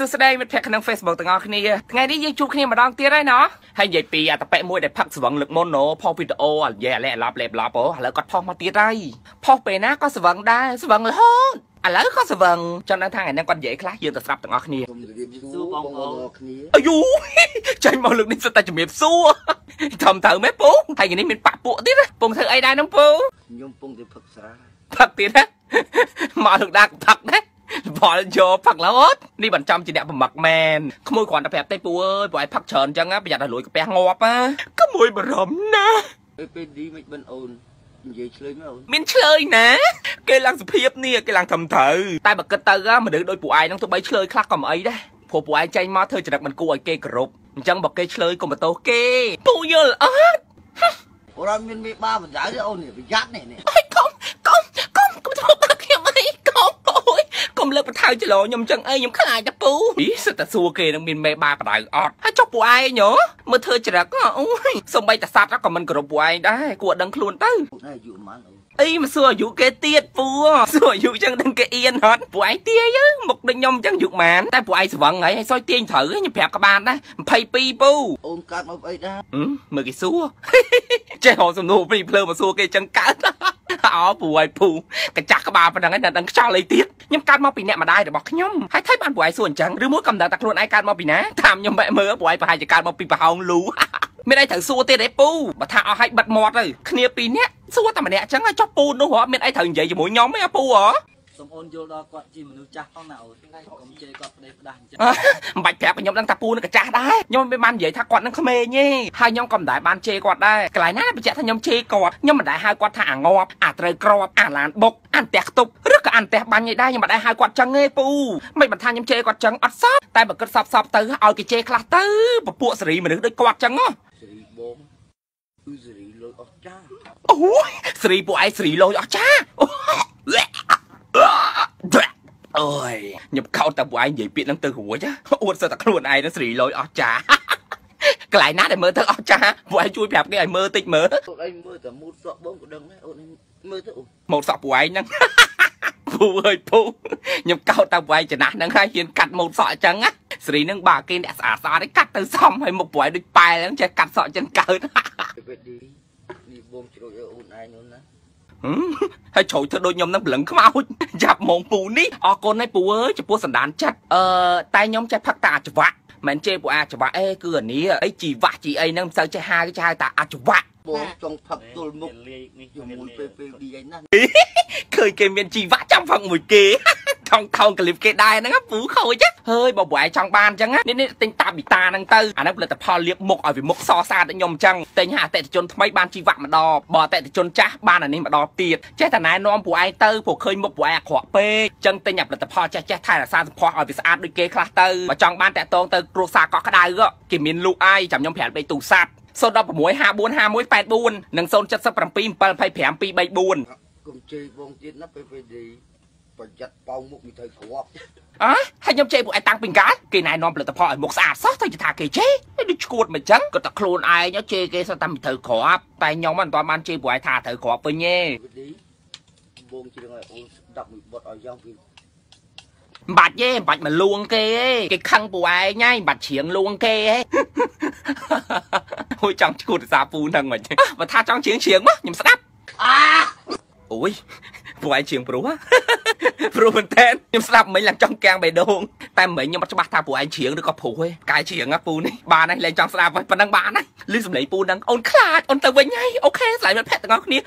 សួស្តីមិត្តភ័ក្តិក្នុង Facebook ទាំងអស់គ្នាថ្ងៃនេះយើងជួបគ្នាម្ដងទៀតហើយណោះហើយនិយាយពីអតប៉ែមួយដែលផឹកស្វឹងលើកមុនណូផុសវីដេអូអានិយាយអាឡែអាឡប់លេបឡប់អូឥឡូវគាត់ផុសមកទៀតហើយផុសពេលណាក៏ស្វឹងដែរស្វឹងរហូតឥឡូវក៏ស្វឹងចាំដឹងថាថ្ងៃនេះគាត់និយាយខ្លះយើងទៅស្រាប់ទាំងអស់គ្នាខ្ញុំជម្រាបសួរបងប្អូនគ្នាអាយូចាញ់មកលើកនេះសិតតែជំរាបសួរធំទៅមែនពូហើយថ្ងៃនេះមានបាក់ពួកទៀតណាពងធ្វើអីដែរហ្នឹងពូខ្ញុំពងតែផឹកស្រាផឹកទៀតណាមកលើកដាក់ផឹកណា បលយកផឹករហូតនេះបានចំជាអ្នកប្រមឹកមែនក្មួយគ្រាន់តែប្រាប់ទេពូអើយព្រោះឯងផឹកច្រើនអញ្ចឹងណាប្រយ័ត្នឲ្យលួយកាពះងាប់ណាក្មួយបារម្ភណាស់ពេលពេលឌីមិនបិនអូននិយាយឆ្លើយមកអូនមានឆ្លើយណាគេឡើងសុភាពនេះគេឡើងត្រឹមត្រូវតែបើគិតទៅណាមនុស្សដូចពួកឯងហ្នឹងទោះបីឆ្លើយខ្លះក៏មិនអីដែរព្រោះពួកឯងចេញមកធ្វើចរិតមិនគួរឲ្យគេគោរពអញ្ចឹងបើគេឆ្លើយកុំបន្ទោសគេពូយល់អត់អូនអត់មានមេបាបណ្ដៅទេអូននេះប្រយ័ត្ននេះនេះអើយកុំកុំកុំកុំធ្វើបាបខ្ញុំអីកុំអូយកុំ លើកបន្ថយច្រឡខ្ញុំអញ្ចឹងអីខ្ញុំខ្លាចតែពូអីសិតតែសួរគេនឹងមានមេបាបដៅអត់ហើយចុះពួកឯងហ៎មើលធ្វើចរិតអូយសំបីតែសត្វក៏មិនគោរពពួកឯងដែរគួរឲ្យដឹងខ្លួនទៅអូនអាយុប៉ុន្មានអូនអីមកសួរអាយុគេទៀតពូសួរអាយុចឹងដឹងគេអៀនហត់ពួកឯងទាយយើមុខដូចខ្ញុំចឹងយុគម៉ានតែពួកឯងស្វឹងហើយហើយសួយទាញត្រូវខ្ញុំប្រាប់ក៏បានដែរ22ពូអូនកើតមកអីដែរហឹមមើលគេសួរចេះហៅសំណួរព្រីភ្លើមកសួរគេចឹងកើត អោពូហើយពូកញ្ចាស់ក្បាលប៉ុណ្ណឹងឯងនៅដឹងខ្យល់អីទៀតខ្ញុំកើតមកពីអ្នកម្ដាយរបស់ខ្ញុំហើយថៃបានពួកឯងសួរអញ្ចឹងឬមួយក៏មិនដឹងតែខ្លួនឯងកើតមកពីណាតាមខ្ញុំបែកមើលពួកឯងប្រហែលជាកើតមកពីប្រហោងលូមានអីត្រូវសួរទៀតទេពូបើថាអស់ឲ្យបិទមាត់ទៅគ្នាពីរនាក់សួរតែម្នាក់អញ្ចឹងឲ្យចុះពូនោះហ៎មានអីត្រូវនិយាយជាមួយខ្ញុំទេហ៎ពូហ៎ សូមអូនយល់ដល់គាត់ជាមនុស្សចាស់ផងណាអូនកុំជេរគាត់ផ្ដេសផ្ដាស់អញ្ចឹងអ่ะមិនបាច់ប្រាប់ខ្ញុំដឹងថាពូនឹងកាចាស់ដែរខ្ញុំមិនបាននិយាយថាគាត់នឹងក្មេងទេហើយខ្ញុំក៏មិនដែលបានជេរគាត់ដែរកន្លែងណាបញ្ជាក់ថាខ្ញុំជេរគាត់ខ្ញុំមិនដែលហៅគាត់ថាអាងាប់អាត្រូវក្របអាឡានបុកអានផ្ទះខ្ទប់ឬក៏អានផ្ទះបាញ់ឯដែរខ្ញុំមិនដែលហៅគាត់ចឹងទេពូមិនបានថាខ្ញុំជេរគាត់ចឹងអត់សោះតែបើគិតសពសពទៅឲ្យគេជេរខ្លះទៅពពួកសេរីមនុស្សដូចគាត់ចឹងហ៎សេរីបងគឺសេរីលុយអស់ចាអូយសេរីពួកឯងសេរីលយអស់ចាអូ យខ្ញុំខោតតែពួកឯងនិយាយពាក្យហ្នឹងទៅរួចហ៎អួតសើតែខ្លួនឯងហ្នឹងសេរីលយអស់ចាកន្លែងណាដែលមើលទៅអស់ចាពួកឯងជួយប្រាប់គេឲ្យមើលតិចមើលអូនឯងមើលតែមូតសក់បងក៏ដឹងដែរអូនឯងមើលទៅអូនមកសក់ពួកឯងហ្នឹងពូអើយពូខ្ញុំកោតតែពួកឯងចំណាស់ហ្នឹងហើយហ៊ានកាត់ម៉ូតសក់អញ្ចឹងណាស្រីហ្នឹងបើគេអ្នកស្អាតស្អាតឯងកាត់ទៅសមឲ្យមុខពួកឯងដូចប៉ែលហ្នឹងចេះកាត់សក់ចឹងកើតពេលពេលឌីនេះបងជ្រុយឲ្យអូនឯងនោះណា ហឹមហើយជ្រោយធ្វើដូចខ្ញុំហ្នឹងប្រលឹងខ្មោចចាប់ហ្មងពូនេះអរគុណហើយពូអើយចំពោះសណ្ដានចិត្តអឺតែខ្ញុំចេះផឹកតែអាចវៈមិនជេរពួកអាចវៈអេគឺអានេះអីជីវៈជីអីហ្នឹងមិនសូវចេះហៅចេះហៅតែអាចវៈបងចង់ផឹកទល់មុខលាយនេះជាមួយពេលពេលឌីឯណាឃើញគេមានជីវៈចាំផឹកមួយគេ ថងថងក្លីបគេដែរហ្នឹងណាពូខូចណាហើយបើពួកឯងចង់បានអញ្ចឹងណានេះនេះទិញតាប៊ីតាហ្នឹងទៅអាហ្នឹងផលិតផលលាបមុខឲ្យវាមុខសស្អាតដូចខ្ញុំអញ្ចឹងទិញឲ្យអតិថិជនថ្មីបានជីវៈម្ដងបើអតិថិជនចាស់បានអានេះម្ដងទៀតចេះតែណែនាំពួកឯងទៅព្រោះឃើញមុខពួកឯងអាក្រក់ពេកអញ្ចឹងទិញអាផលិតផលចេះចេះថែរក្សាសម្ផស្សឲ្យវាស្អាតដូចគេខ្លះទៅបើចង់បានតាក់ទងទៅគ្រួសារកោះក្ដៅក៏គេមានលក់អាយចាំខ្ញុំប្រាប់លេខទូរស័ព្ទ016545184និង07772252334កុំជេរបងទៀតណាពេលពេលឌី ប្រយ័ត្នប៉ោងមុខមិនត្រូវគ្រាប់អើហើយខ្ញុំជេរពួកឯងតាំងពីកាលគេណែនាំផលិតផលឲ្យមុខស្អាតសោះទៅថាគេជេរហើយដូចឈួតមិនចឹងក៏តែខ្លួនឯងជេរគេសោះតែមិនត្រូវក្របតែខ្ញុំមិនទាន់បានជេរពួកឯងថាត្រូវក្របវិញទេពេលឌីបងជ្រឹងឲ្យអូនស្ដាប់មួយបទឲ្យយ៉ាងពីមិនបាច់ទេមិនបាច់មកលួងគេទេគេខឹងពួកឯងហើយមិនបាច់ច្រៀងលួងគេទេហួយចង់ឈួតភាសាពូហ្នឹងមិនបើថាចង់ច្រៀងច្រៀងមកខ្ញុំស្ដាប់អាអូយពួកឯងច្រៀងព្រោះ ព្រោះមែនតើខ្ញុំស្ដាប់មិញឡើងចង់កាំងបេះដូងតែមិញខ្ញុំអត់ច្បាស់ថាពួកឯងច្រៀងឬក៏ព្រោះទេកាយច្រៀងណាពូនេះបានហើយលែងចង់ស្ដាប់ហើយប៉ុណ្ណឹងបានហើយឮសំឡេងពូហ្នឹងអូនខ្លាចអូនទៅវិញហើយអូខេស្លាញ់មិត្តភក្តិទាំងអស់គ្នា